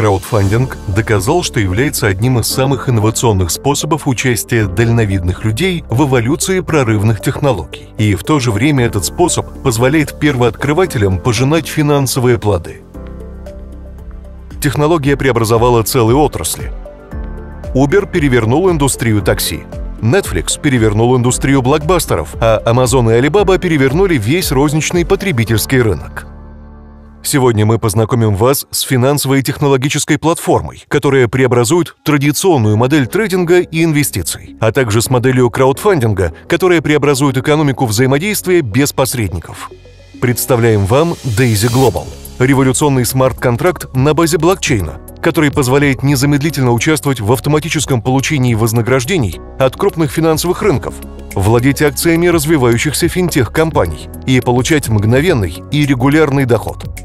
Краудфандинг доказал, что является одним из самых инновационных способов участия дальновидных людей в эволюции прорывных технологий. И в то же время этот способ позволяет первооткрывателям пожинать финансовые плоды. Технология преобразовала целые отрасли. Uber перевернул индустрию такси. Netflix перевернул индустрию блокбастеров, а Amazon и Alibaba перевернули весь розничный потребительский рынок. Сегодня мы познакомим вас с финансовой и технологической платформой, которая преобразует традиционную модель трейдинга и инвестиций, а также с моделью краудфандинга, которая преобразует экономику взаимодействия без посредников. Представляем вам Daisy Global – революционный смарт-контракт на базе блокчейна, который позволяет незамедлительно участвовать в автоматическом получении вознаграждений от крупных финансовых рынков, владеть акциями развивающихся финтех-компаний и получать мгновенный и регулярный доход –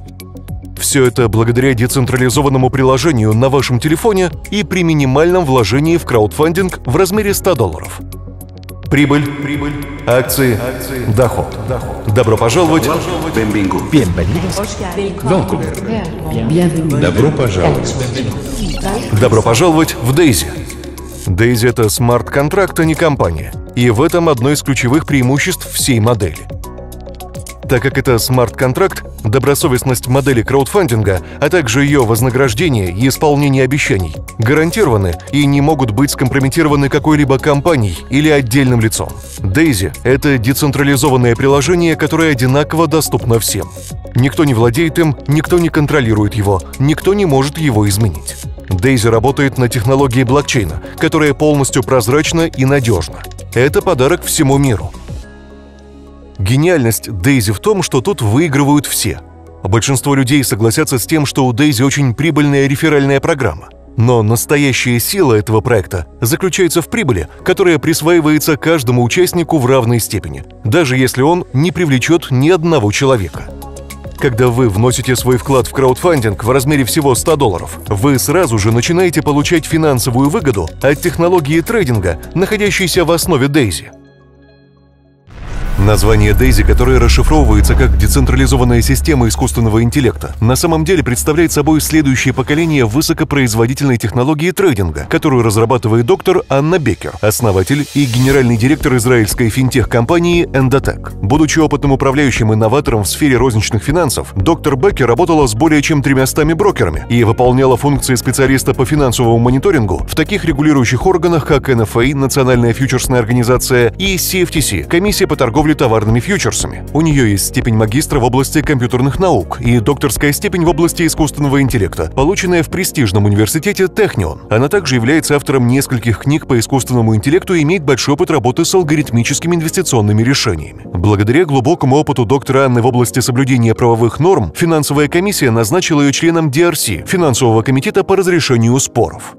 все это благодаря децентрализованному приложению на вашем телефоне и при минимальном вложении в краудфандинг в размере 100 долларов. Прибыль, прибыль, акции, акции доход. доход. Добро пожаловать. Добро пожаловать. Добро пожаловать в Дейзи. Дейзи – это смарт-контракт, а не компания. И в этом одно из ключевых преимуществ всей модели – так как это смарт-контракт, добросовестность модели краудфандинга, а также ее вознаграждение и исполнение обещаний гарантированы и не могут быть скомпрометированы какой-либо компанией или отдельным лицом. Daisy — это децентрализованное приложение, которое одинаково доступно всем. Никто не владеет им, никто не контролирует его, никто не может его изменить. Daisy работает на технологии блокчейна, которая полностью прозрачна и надежна. Это подарок всему миру — Гениальность Дейзи в том, что тут выигрывают все. Большинство людей согласятся с тем, что у Дейзи очень прибыльная реферальная программа. Но настоящая сила этого проекта заключается в прибыли, которая присваивается каждому участнику в равной степени, даже если он не привлечет ни одного человека. Когда вы вносите свой вклад в краудфандинг в размере всего 100 долларов, вы сразу же начинаете получать финансовую выгоду от технологии трейдинга, находящейся в основе Дейзи – Название DAISY, которое расшифровывается как «децентрализованная система искусственного интеллекта», на самом деле представляет собой следующее поколение высокопроизводительной технологии трейдинга, которую разрабатывает доктор Анна Беккер, основатель и генеральный директор израильской финтех-компании Endotech. Будучи опытным управляющим инноватором в сфере розничных финансов, доктор Беккер работала с более чем тремястами брокерами и выполняла функции специалиста по финансовому мониторингу в таких регулирующих органах, как NFA, Национальная фьючерсная организация, и CFTC, Комиссия по торговле торговли товарными фьючерсами. У нее есть степень магистра в области компьютерных наук и докторская степень в области искусственного интеллекта, полученная в престижном университете Технион. Она также является автором нескольких книг по искусственному интеллекту и имеет большой опыт работы с алгоритмическими инвестиционными решениями. Благодаря глубокому опыту доктора Анны в области соблюдения правовых норм, финансовая комиссия назначила ее членом DRC, финансового комитета по разрешению споров.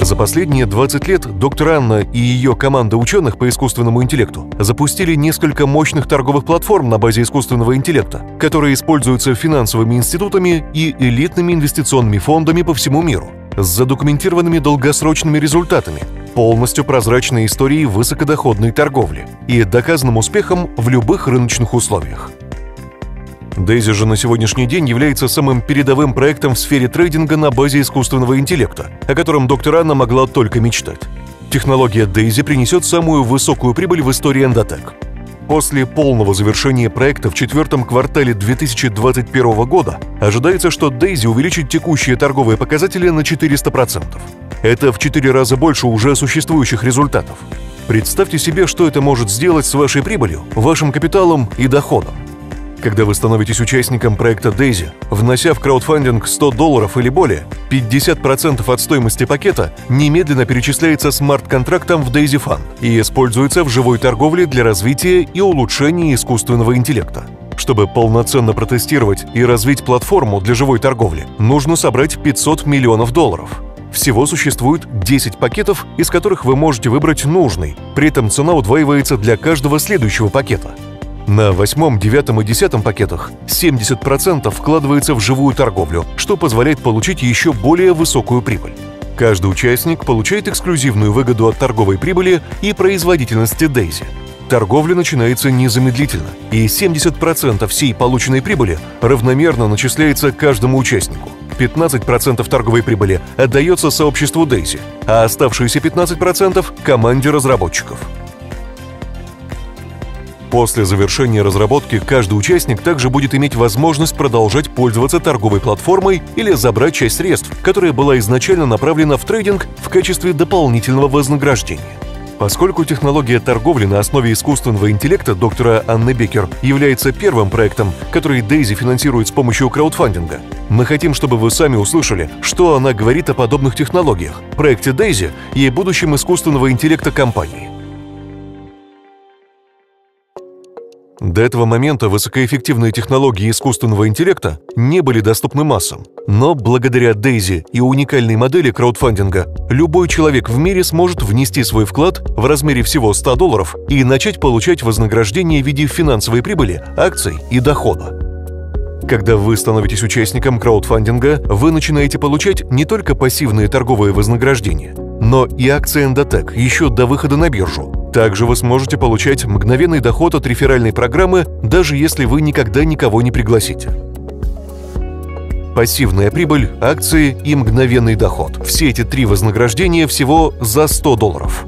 За последние 20 лет доктор Анна и ее команда ученых по искусственному интеллекту запустили несколько мощных торговых платформ на базе искусственного интеллекта, которые используются финансовыми институтами и элитными инвестиционными фондами по всему миру с задокументированными долгосрочными результатами, полностью прозрачной историей высокодоходной торговли и доказанным успехом в любых рыночных условиях. Дейзи же на сегодняшний день является самым передовым проектом в сфере трейдинга на базе искусственного интеллекта, о котором доктор Анна могла только мечтать. Технология Дейзи принесет самую высокую прибыль в истории Endotech. После полного завершения проекта в четвертом квартале 2021 года ожидается, что Дейзи увеличит текущие торговые показатели на 400%. Это в 4 раза больше уже существующих результатов. Представьте себе, что это может сделать с вашей прибылью, вашим капиталом и доходом. Когда вы становитесь участником проекта Daisy, внося в краудфандинг 100 долларов или более, 50% от стоимости пакета немедленно перечисляется смарт-контрактом в Daisy Fund и используется в живой торговле для развития и улучшения искусственного интеллекта. Чтобы полноценно протестировать и развить платформу для живой торговли, нужно собрать 500 миллионов долларов. Всего существует 10 пакетов, из которых вы можете выбрать нужный, при этом цена удваивается для каждого следующего пакета – на восьмом, девятом и десятом пакетах 70% вкладывается в живую торговлю, что позволяет получить еще более высокую прибыль. Каждый участник получает эксклюзивную выгоду от торговой прибыли и производительности Дейзи. торговля начинается незамедлительно, и 70% всей полученной прибыли равномерно начисляется каждому участнику. 15% торговой прибыли отдается сообществу Дейзи, а оставшиеся 15% – команде разработчиков. После завершения разработки каждый участник также будет иметь возможность продолжать пользоваться торговой платформой или забрать часть средств, которая была изначально направлена в трейдинг в качестве дополнительного вознаграждения. Поскольку технология торговли на основе искусственного интеллекта доктора Анны Бекер является первым проектом, который Дейзи финансирует с помощью краудфандинга, мы хотим, чтобы вы сами услышали, что она говорит о подобных технологиях, проекте Дейзи и будущем искусственного интеллекта компании. До этого момента высокоэффективные технологии искусственного интеллекта не были доступны массам. Но благодаря Дейзи и уникальной модели краудфандинга любой человек в мире сможет внести свой вклад в размере всего 100 долларов и начать получать вознаграждение в виде финансовой прибыли, акций и дохода. Когда вы становитесь участником краудфандинга, вы начинаете получать не только пассивные торговые вознаграждения, но и акции Endotech еще до выхода на биржу, также вы сможете получать мгновенный доход от реферальной программы, даже если вы никогда никого не пригласите. Пассивная прибыль, акции и мгновенный доход. Все эти три вознаграждения всего за 100 долларов.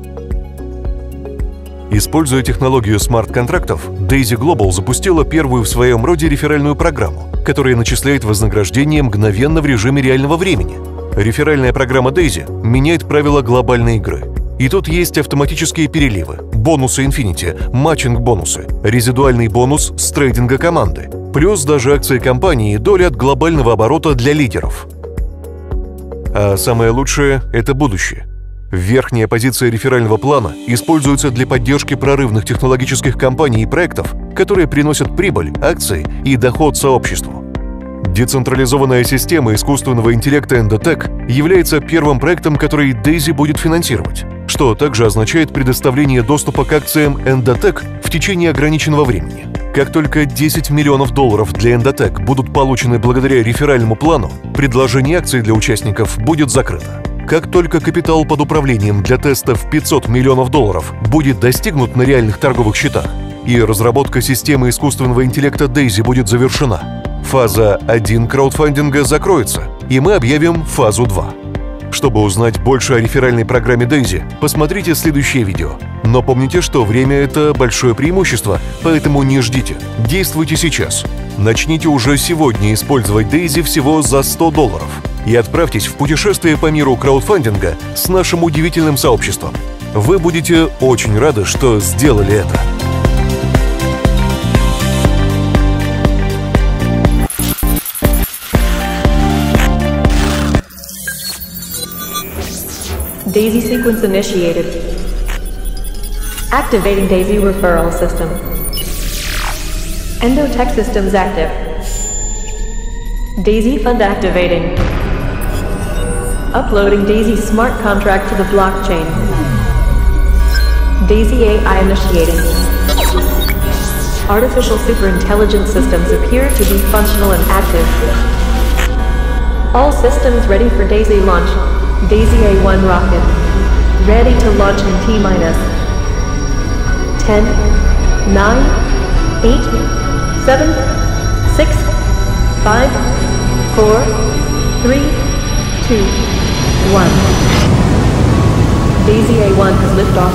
Используя технологию смарт-контрактов, Daisy Global запустила первую в своем роде реферальную программу, которая начисляет вознаграждение мгновенно в режиме реального времени. Реферальная программа Daisy меняет правила глобальной игры – и тут есть автоматические переливы, бонусы Infinity, матчинг-бонусы, резидуальный бонус с трейдинга команды, плюс даже акции компании и доля от глобального оборота для лидеров. А самое лучшее – это будущее. Верхняя позиция реферального плана используется для поддержки прорывных технологических компаний и проектов, которые приносят прибыль, акции и доход сообществу. Децентрализованная система искусственного интеллекта Endotech является первым проектом, который Daisy будет финансировать, что также означает предоставление доступа к акциям Endotech в течение ограниченного времени. Как только 10 миллионов долларов для Endotech будут получены благодаря реферальному плану, предложение акций для участников будет закрыто. Как только капитал под управлением для тестов 500 миллионов долларов будет достигнут на реальных торговых счетах, и разработка системы искусственного интеллекта Daisy будет завершена, Фаза 1 краудфандинга закроется, и мы объявим фазу 2. Чтобы узнать больше о реферальной программе Дейзи, посмотрите следующее видео. Но помните, что время – это большое преимущество, поэтому не ждите. Действуйте сейчас. Начните уже сегодня использовать Дейзи всего за 100 долларов и отправьтесь в путешествие по миру краудфандинга с нашим удивительным сообществом. Вы будете очень рады, что сделали это. Daisy sequence initiated. Activating Daisy referral system. Endotech systems active. Daisy fund activating. Uploading Daisy smart contract to the blockchain. Daisy AI initiating. Artificial superintelligence systems appear to be functional and active. All systems ready for Daisy launch. Daisy A1 rocket. Ready to launch in T minus 10, 9, 8, 7, 6, 5, 4, 3, 2, 1. Daisy A1 has liftoff.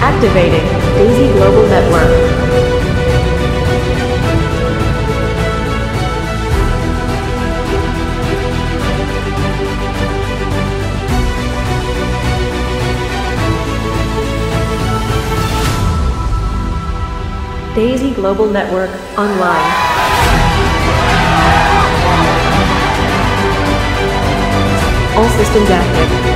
Activating Daisy Global Network. Daisy Global Network online. All systems active.